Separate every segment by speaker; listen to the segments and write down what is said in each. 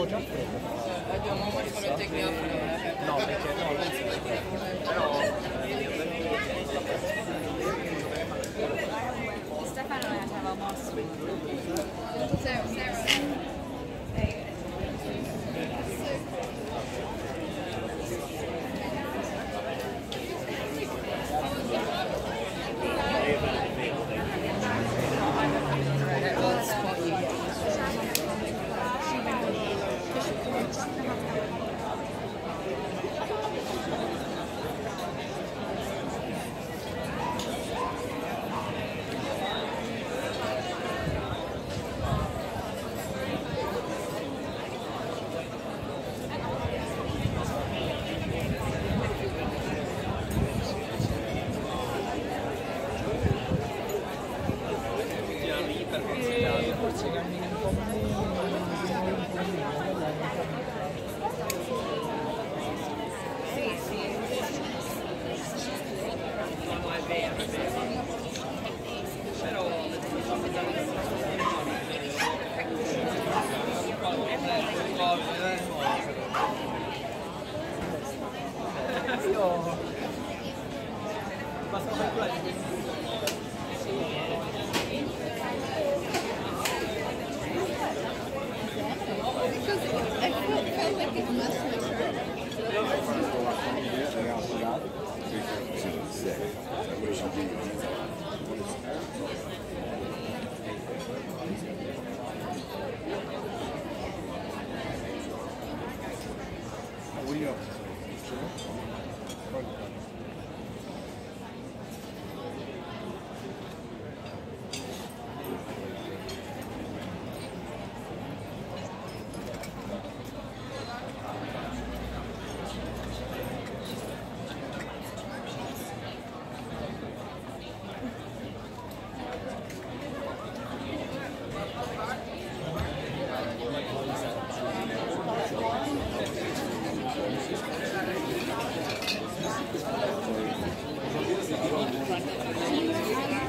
Speaker 1: Bojan? Abbiamo un piccolo tecnico. No, perché no, non Però... Stefano è andato a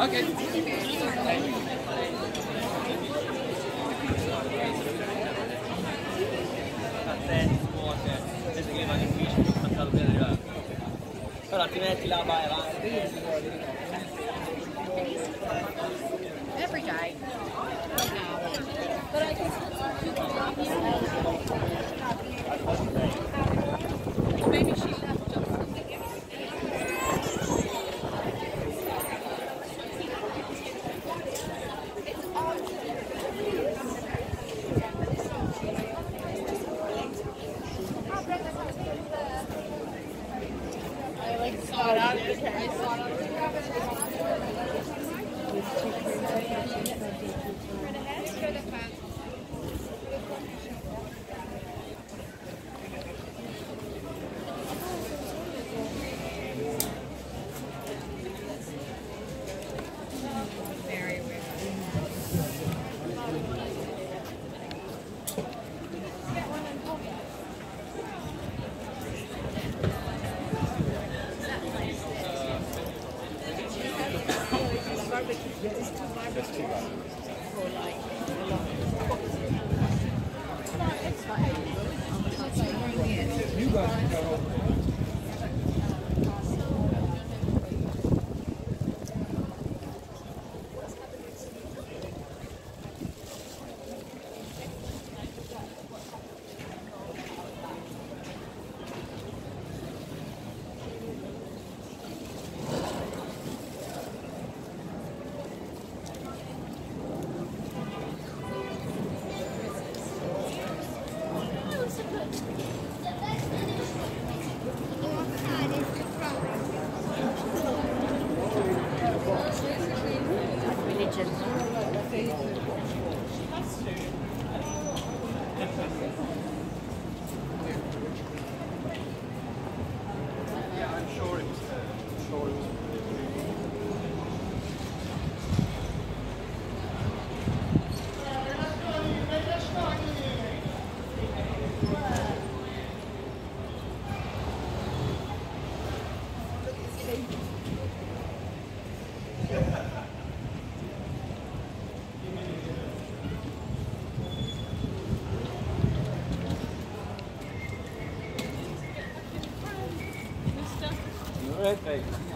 Speaker 1: Okay. Caralho, né? Спасибо. Perfect.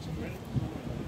Speaker 1: Thank you.